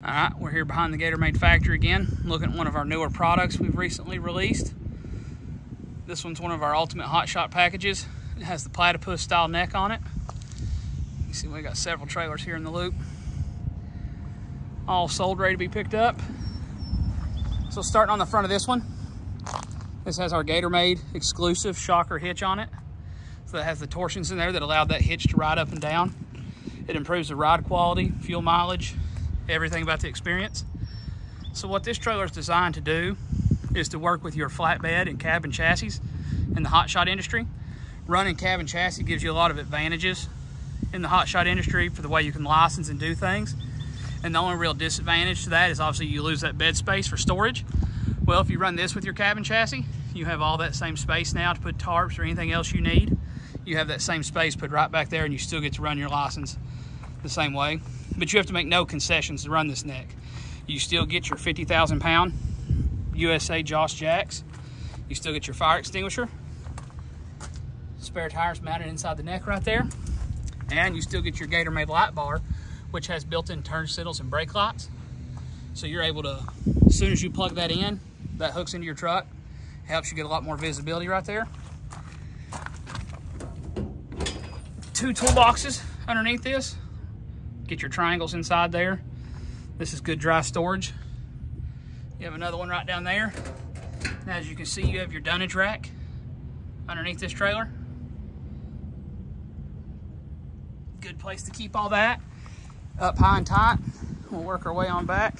All right, we're here behind the Gatormade factory again, looking at one of our newer products we've recently released. This one's one of our Ultimate Hot Shot packages. It has the platypus style neck on it. You see we got several trailers here in the loop. All sold, ready to be picked up. So starting on the front of this one, this has our Gatormade exclusive shocker hitch on it. So that has the torsions in there that allow that hitch to ride up and down. It improves the ride quality, fuel mileage, everything about the experience. So what this trailer is designed to do is to work with your flatbed and cab and chassis in the hot shot industry. Running cab and chassis gives you a lot of advantages in the hot shot industry for the way you can license and do things. And the only real disadvantage to that is obviously you lose that bed space for storage. Well, if you run this with your cabin chassis, you have all that same space now to put tarps or anything else you need. You have that same space put right back there and you still get to run your license the same way but you have to make no concessions to run this neck. You still get your 50,000 pound USA Jost jacks. You still get your fire extinguisher. Spare tires mounted inside the neck right there. And you still get your Gatormade light bar, which has built-in turn signals and brake lights. So you're able to, as soon as you plug that in, that hooks into your truck, helps you get a lot more visibility right there. Two toolboxes underneath this. Get your triangles inside there. This is good dry storage. You have another one right down there. Now, as you can see, you have your dunnage rack underneath this trailer. Good place to keep all that. Up high and tight. We'll work our way on back.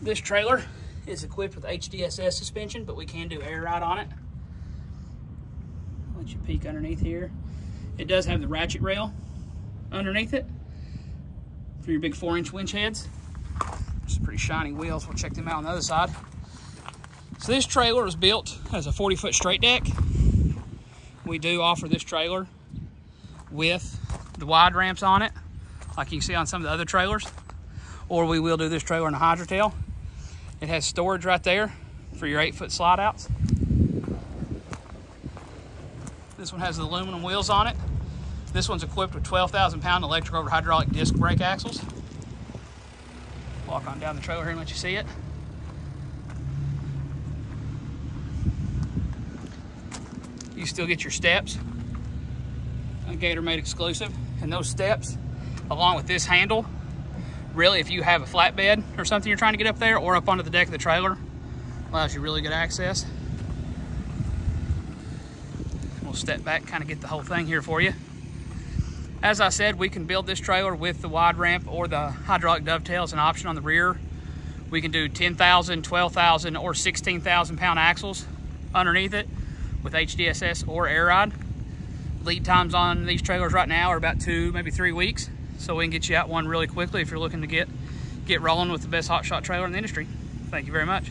This trailer is equipped with HDSS suspension, but we can do air ride on it. Let you peek underneath here. It does have the ratchet rail, underneath it for your big four inch winch heads. Some pretty shiny wheels. We'll check them out on the other side. So this trailer was built as a 40 foot straight deck. We do offer this trailer with the wide ramps on it, like you can see on some of the other trailers, or we will do this trailer in a hydro tail. It has storage right there for your eight foot slide outs. This one has the aluminum wheels on it. This one's equipped with 12,000 pound electric over hydraulic disc brake axles. Walk on down the trailer here and let you see it. You still get your steps, a Gatormade exclusive, and those steps, along with this handle, really if you have a flatbed or something you're trying to get up there or up onto the deck of the trailer, allows you really good access. We'll step back, kind of get the whole thing here for you. As I said, we can build this trailer with the wide ramp or the hydraulic dovetail as an option on the rear. We can do 10,000, 12,000, or 16,000 pound axles underneath it with HDSS or air ride. Lead times on these trailers right now are about two, maybe three weeks. So we can get you out one really quickly if you're looking to get, get rolling with the best hot shot trailer in the industry. Thank you very much.